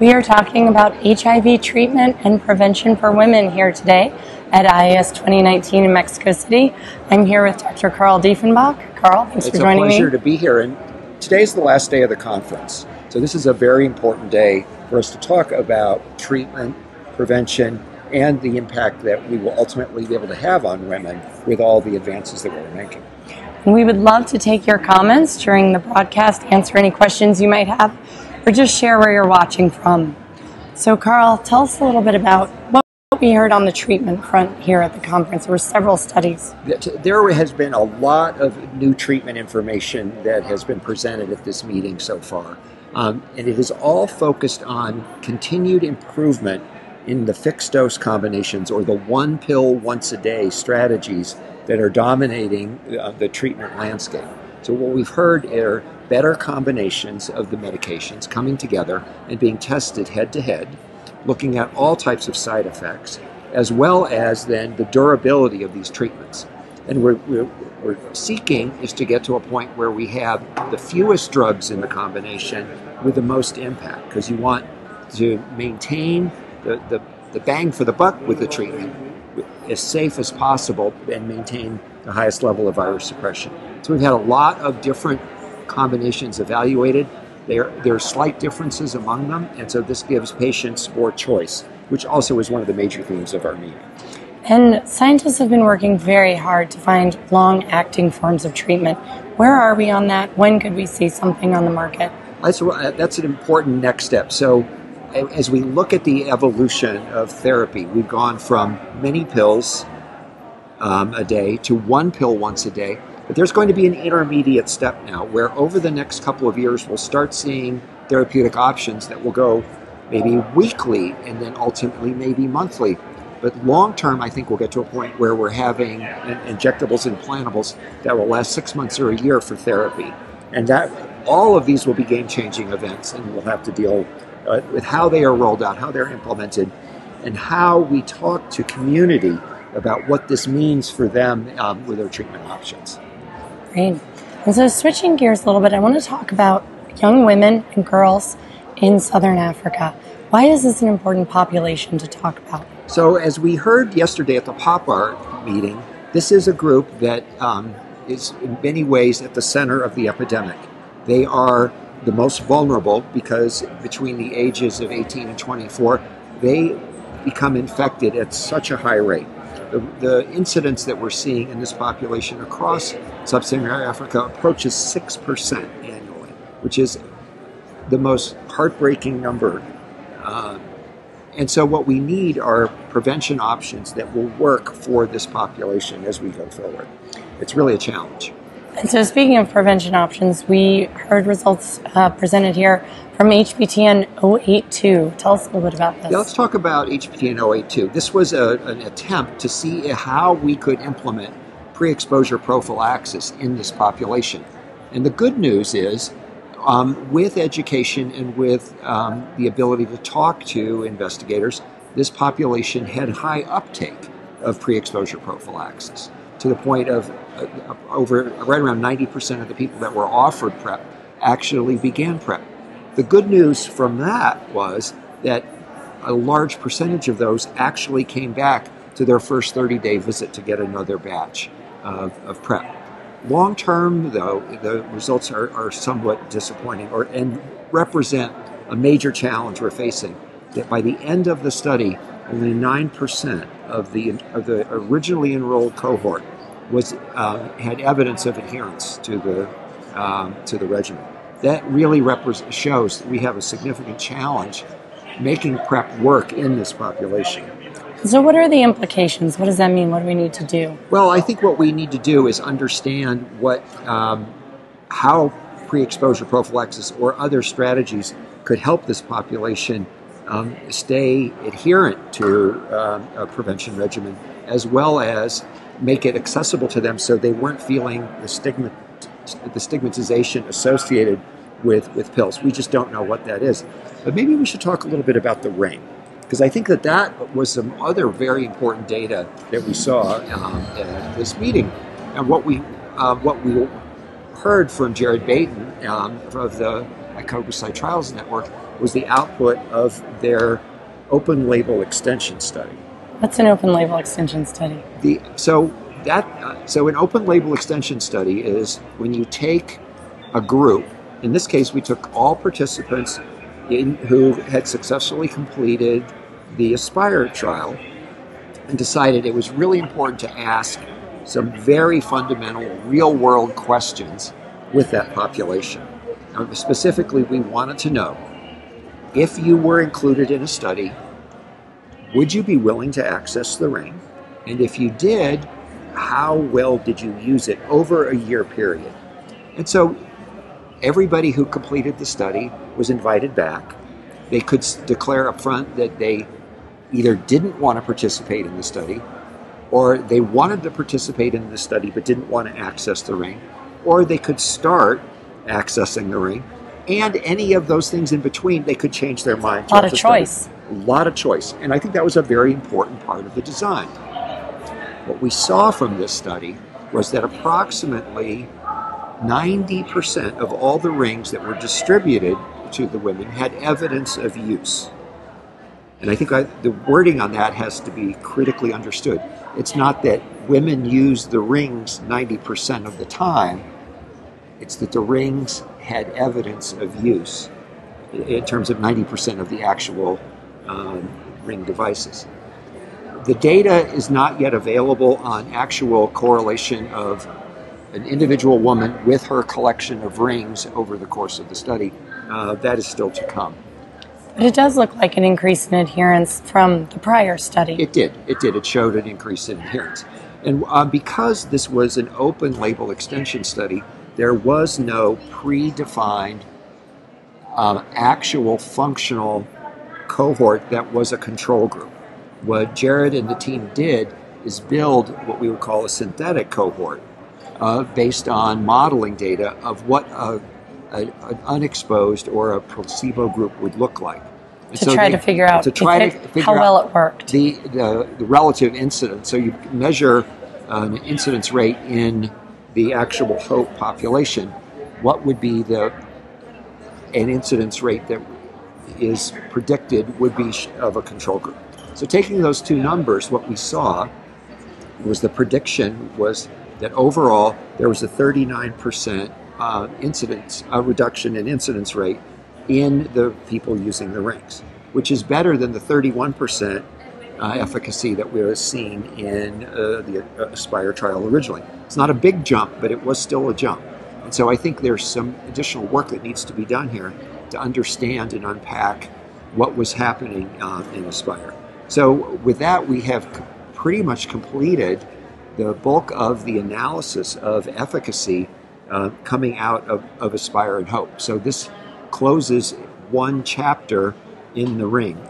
We are talking about HIV treatment and prevention for women here today at IAS 2019 in Mexico City. I'm here with Dr. Carl Dieffenbach. Carl, thanks it's for joining me. It's a pleasure to be here. And today is the last day of the conference. So this is a very important day for us to talk about treatment, prevention, and the impact that we will ultimately be able to have on women with all the advances that we're making. And we would love to take your comments during the broadcast, answer any questions you might have, or just share where you're watching from. So, Carl, tell us a little bit about what we heard on the treatment front here at the conference. There were several studies. There has been a lot of new treatment information that has been presented at this meeting so far. Um, and it is all focused on continued improvement in the fixed dose combinations or the one pill once a day strategies that are dominating uh, the treatment landscape. So, what we've heard are better combinations of the medications coming together and being tested head to head, looking at all types of side effects, as well as then the durability of these treatments. And we're, we're, we're seeking is to get to a point where we have the fewest drugs in the combination with the most impact, because you want to maintain the, the, the bang for the buck with the treatment as safe as possible and maintain the highest level of virus suppression. So we've had a lot of different combinations evaluated. There, there are slight differences among them, and so this gives patients more choice, which also is one of the major themes of our meeting. And scientists have been working very hard to find long acting forms of treatment. Where are we on that? When could we see something on the market? That's, that's an important next step. So, as we look at the evolution of therapy, we've gone from many pills um, a day to one pill once a day. But there's going to be an intermediate step now where over the next couple of years we'll start seeing therapeutic options that will go maybe weekly and then ultimately maybe monthly. But long term, I think we'll get to a point where we're having injectables and implantables that will last six months or a year for therapy. And that all of these will be game changing events, and we'll have to deal uh, with how they are rolled out, how they're implemented, and how we talk to community about what this means for them um, with their treatment options. Great. And so, switching gears a little bit, I want to talk about young women and girls in Southern Africa. Why is this an important population to talk about? So, as we heard yesterday at the PEPFAR meeting, this is a group that um, is in many ways at the center of the epidemic. They are the most vulnerable because between the ages of 18 and 24, they become infected at such a high rate. The, the incidence that we're seeing in this population across sub Saharan Africa approaches 6% annually, which is the most heartbreaking number. Uh, and so, what we need are prevention options that will work for this population as we go forward. It's really a challenge. And so, speaking of prevention options, we heard results uh, presented here from HPTN 082. Tell us a little bit about this. Yeah, let's talk about HPTN 082. This was a, an attempt to see how we could implement pre exposure prophylaxis in this population. And the good news is, um, with education and with um, the ability to talk to investigators, this population had high uptake of pre exposure prophylaxis to the point of uh, over right around 90% of the people that were offered PrEP actually began PrEP. The good news from that was that a large percentage of those actually came back to their first 30 day visit to get another batch of, of PrEP. Long term, though, the results are, are somewhat disappointing or, and represent a major challenge we're facing. That by the end of the study, only 9% of the, of the originally enrolled cohort was, uh, had evidence of adherence to the, um, to the regimen. That really repre- shows that we have a significant challenge making PrEP work in this population. So, what are the implications? What does that mean? What do we need to do? Well, I think what we need to do is understand what, um, how pre-exposure prophylaxis or other strategies could help this population um, stay adherent to um, a prevention regimen, as well as make it accessible to them so they weren't feeling the stigma, the stigmatization associated with, with pills. We just don't know what that is. But maybe we should talk a little bit about the ring, because I think that that was some other very important data that we saw um, at this meeting. And what we, uh, what we heard from Jared Baeten um, of the Microbicide Trials Network was the output of their open label extension study. What's an open label extension study? The so that uh, so an open label extension study is when you take a group. In this case, we took all participants in, who had successfully completed the Aspire trial and decided it was really important to ask some very fundamental, real world questions with that population. Now, specifically, we wanted to know if you were included in a study, would you be willing to access the ring? And if you did, how well did you use it over a year period? And so everybody who completed the study was invited back. They could declare up front that they either didn't want to participate in the study, or they wanted to participate in the study but didn't want to access the ring, or they could start accessing the ring, and any of those things in between, they could change their mind. A lot of choice. A lot of choice. And I think that was a very important part of the design. What we saw from this study was that approximately 90% of all the rings that were distributed to the women had evidence of use. And I think I, the wording on that has to be critically understood. It's not that women use the rings 90% of the time, it's that the rings had evidence of use in terms of 90% of the actual um, ring devices. The data is not yet available on actual correlation of an individual woman with her collection of rings over the course of the study. Uh, that is still to come. But it does look like an increase in adherence from the prior study. It did. It did. It showed an increase in adherence. And uh, because this was an open label extension study, there was no predefined um, actual functional cohort that was a control group. What Jared and the team did is build what we would call a synthetic cohort uh, based on modeling data of what a, a, an unexposed or a placebo group would look like. To so try they, to figure out to try to figure how well it worked. The, the, the relative incidence. So you measure an incidence rate in the actual HOPE population. What would be the an incidence rate that is predicted would be of a control group? So taking those two numbers, what we saw was the prediction was that overall there was a 39% uh, incidence, a reduction in incidence rate in the people using the rings, which is better than the 31% uh, efficacy that we were seeing in uh, the Aspire trial originally. It's not a big jump, but it was still a jump. And so I think there's some additional work that needs to be done here to understand and unpack what was happening uh, in Aspire. So with that, we have pretty much completed the bulk of the analysis of efficacy uh, coming out of, of Aspire and Hope. So this closes one chapter in the ring.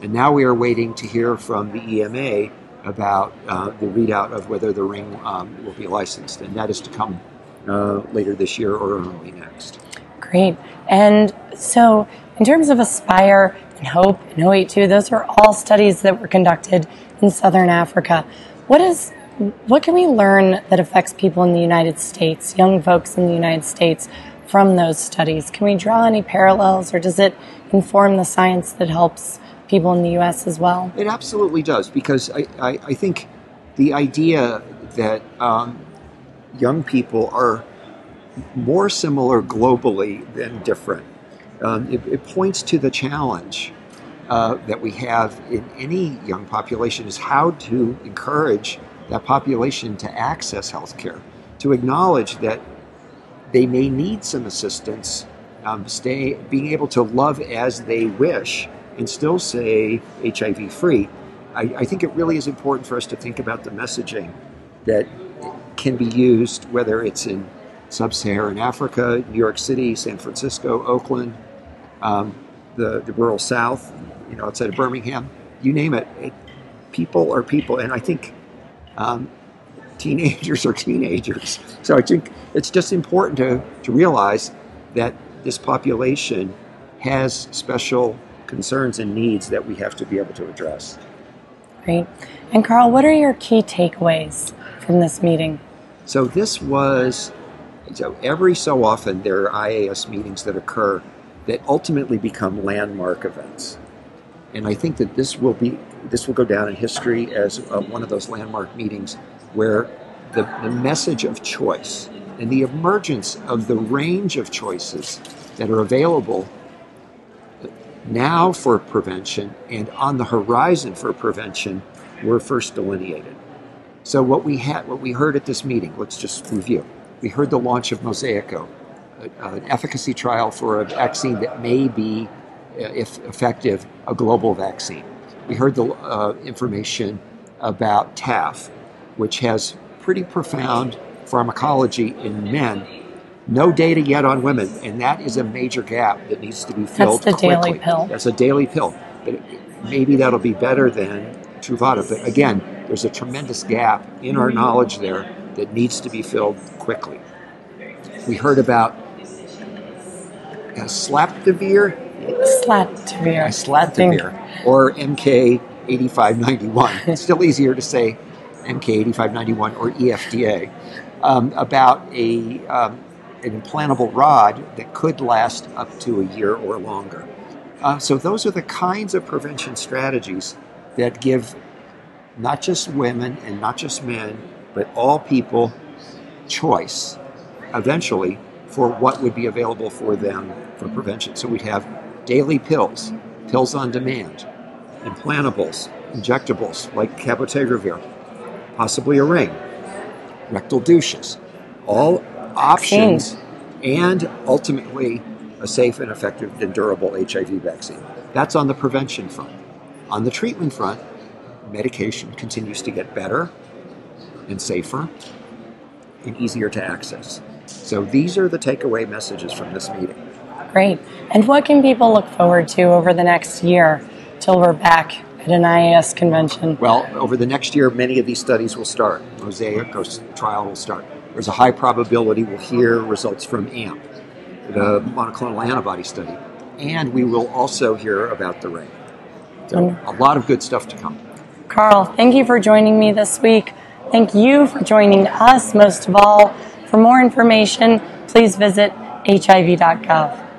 And now we are waiting to hear from the EMA about uh, the readout of whether the ring um, will be licensed. And that is to come uh, later this year or early next. Great. And so, in terms of Aspire and Hope and 082, those are all studies that were conducted in Southern Africa. What is what can we learn that affects people in the United States, young folks in the United States, from those studies? Can we draw any parallels, or does it inform the science that helps people in the U.S. as well? It absolutely does, because I, I, I think the idea that um, young people are more similar globally than different. Um, it, it, points to the challenge uh, that we have in any young population is how to encourage that population to access health care, to acknowledge that they may need some assistance, um, stay, being able to love as they wish and still say HIV free. I, I think it really is important for us to think about the messaging that can be used, whether it's in sub Saharan Africa, New York City, San Francisco, Oakland, um, the, the rural South, you know, outside of Birmingham, you name it, it people are people. And I think um, teenagers are teenagers. So I think it's just important to, to realize that this population has special concerns and needs that we have to be able to address. Great. And Carl, what are your key takeaways from this meeting? So this was so every so often there are IAS meetings that occur that ultimately become landmark events. And I think that this will be this will go down in history as uh, one of those landmark meetings where the, the message of choice and the emergence of the range of choices that are available now for prevention and on the horizon for prevention were first delineated. So what we had, what we heard at this meeting, let's just review. We heard the launch of Mosaico, an efficacy trial for a vaccine that may be, uh, if effective, a global vaccine. We heard the uh, information about TAF, which has pretty profound pharmacology in men. No data yet on women, and that is a major gap that needs to be filled. That's the quickly. daily pill. That's a daily pill, but maybe that'll be better than Truvada. But again, there's a tremendous gap in our knowledge there that needs to be filled quickly. We heard about slap the uh, slapdavir, Islatravir. Islatravir, or MK8591. It's still easier to say MK8591 or EFDA, um, about a, um, an implantable rod that could last up to a year or longer. Uh, so, those are the kinds of prevention strategies that give not just women and not just men, but all people choice eventually for what would be available for them for prevention. So, we'd have daily pills, pills on demand, implantables, injectables like cabotegravir, possibly a ring, rectal douches, all options, and ultimately a safe and effective and durable HIV vaccine. That's on the prevention front. On the treatment front, medication continues to get better and safer and easier to access. So these are the takeaway messages from this meeting. Great. And what can people look forward to over the next year till we're back at an IAS convention? Well, over the next year, many of these studies will start. Mosaic trial will start. There's a high probability we'll hear results from AMP, the monoclonal antibody study, and we will also hear about the ring. So, a lot of good stuff to come. Carl, thank you for joining me this week. Thank you for joining us most of all. For more information, please visit hiv.gov.